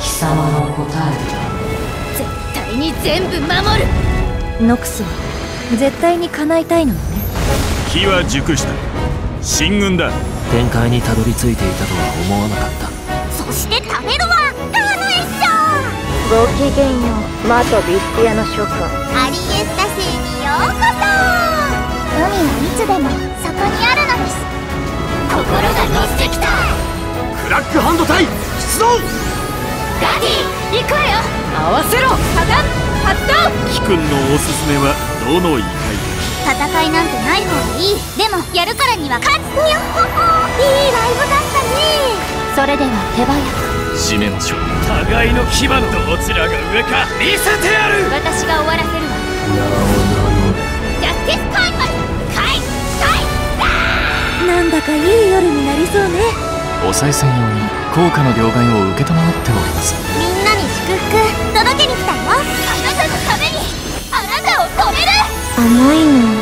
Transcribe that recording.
貴様の答え絶対に全部守る。ノクスは絶対に叶いたいのよね。機は熟した。進軍だ。展開にたどり着いていたとは思わなかった。そして食べるわカーノエッショごきげんようマトビスティアの諸君。アリエスタ星にようこそ。海はいつでもそこにあるのです。心が乗ってきた。ブラックハンド隊出動ガディ行くわよ。合わせろ。サガン発動貴君のおすすめはどの異界戦いなんてない方がいい。でもやるからには勝つよ。ほほいいライブだったね。それでは手早く。締めましょう。互いの牙のどちらが上か見せてやる。私が終わらせるわ。名を名乗れジャスティスカイマルカイカイなんだかいい夜になりそうね。お賽銭用に高価の両替を受けたまわっております。みんなに祝福。届けに来たよ。あなたのために。あなたを止める。甘いの